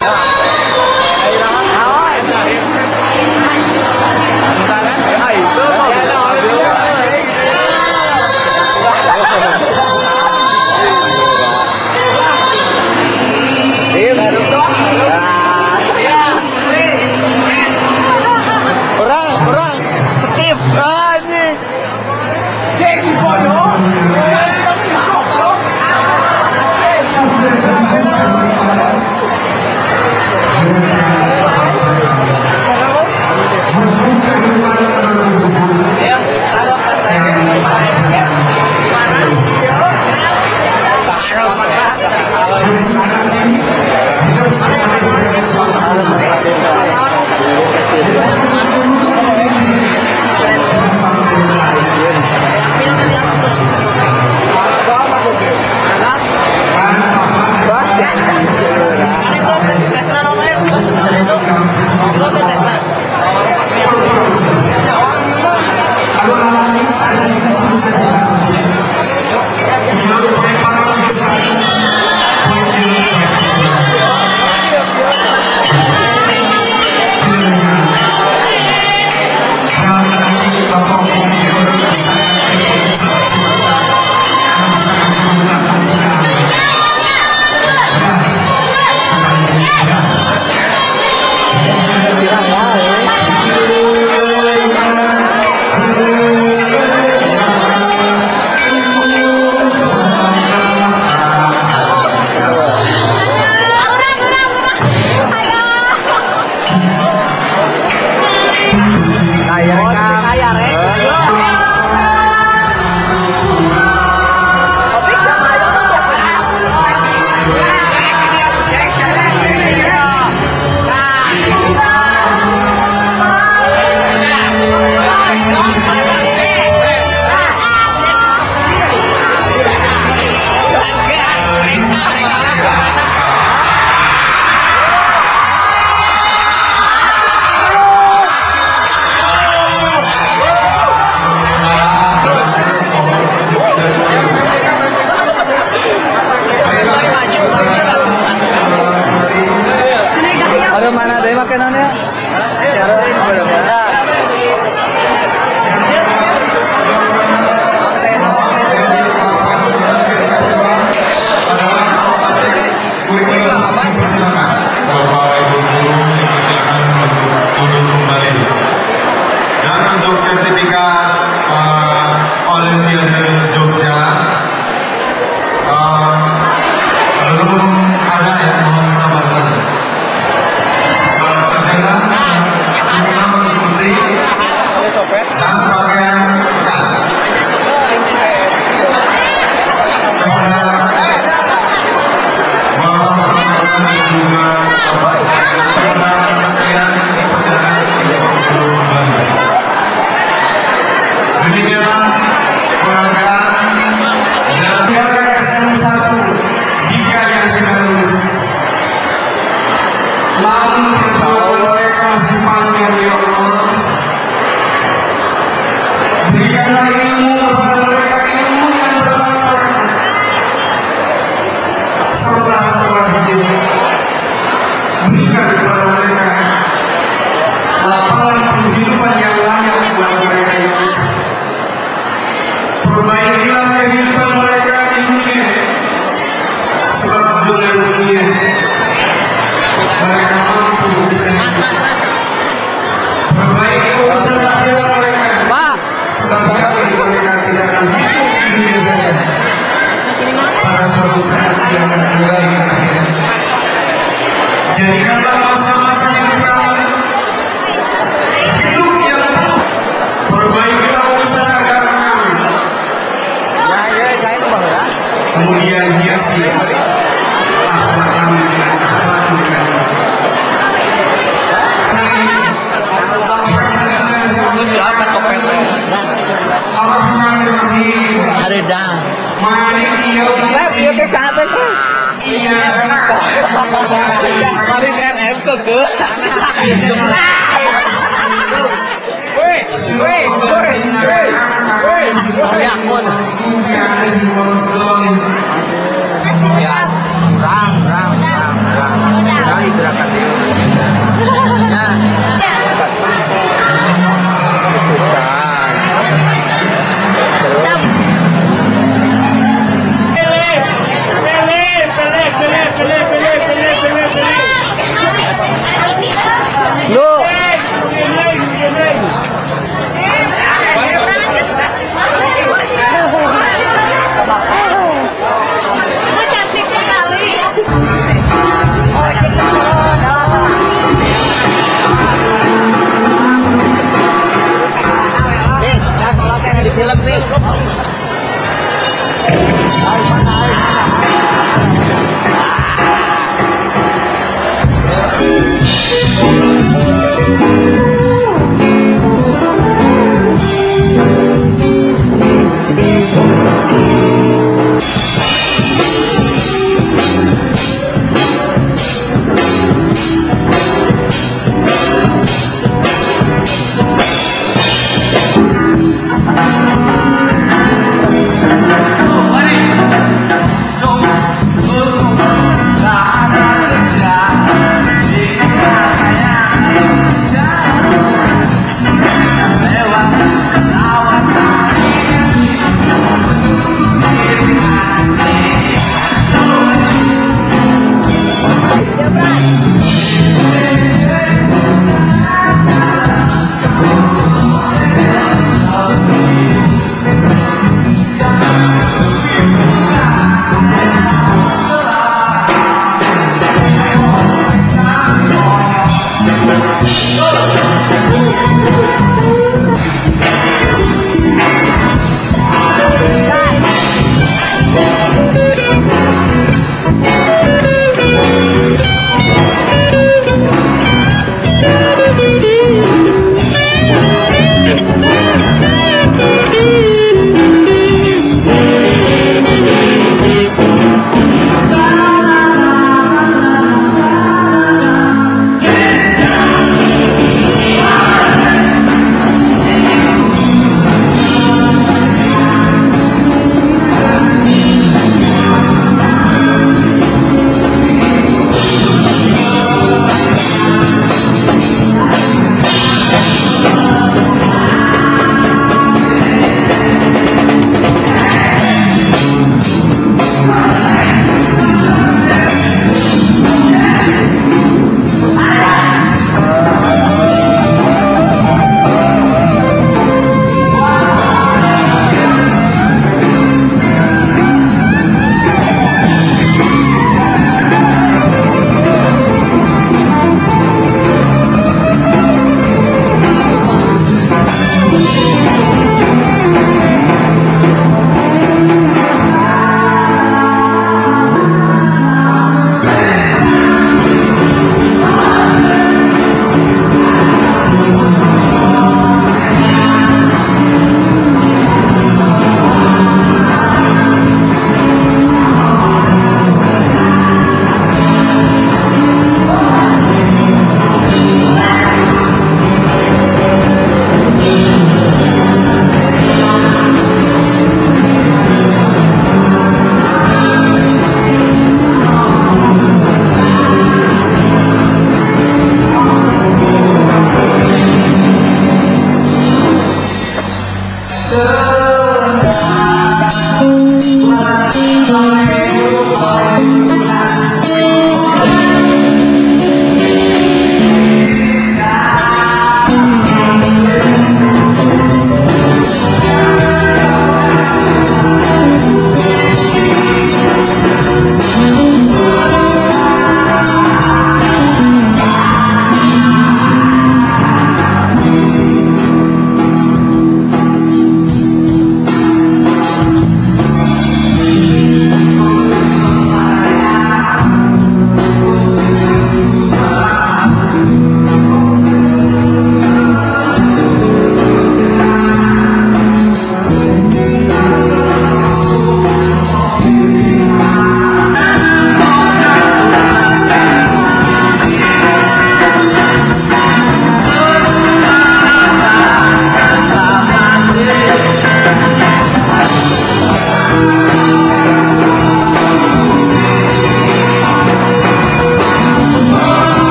Yeah. Dengan dunia mereka mampu bisa hidup. Perbaiki urusan akhirat mereka Pak, sebab yakin mereka tidak akan hidup saja pada suatu saat yang akan kembali ke akhirat. Jadikanlah masa-masa hidup kami hidup yang penuh. Perbaikilah urusan agama kami. ya ya jangan itu bang ya. Kemudian hiasi Ada dah. Lep, dia ke sana. Iya, Mari RM ke ke. Woi, woi, woi, woi, woi. Ya. Ya, rang, rang, rang, rang. Kali gerak I